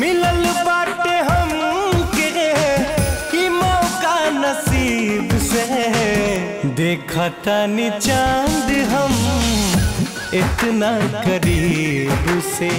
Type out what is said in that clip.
मिलल बाटे हम के ई मौका नसीब से। देखता चाँद हम इतना करीब से।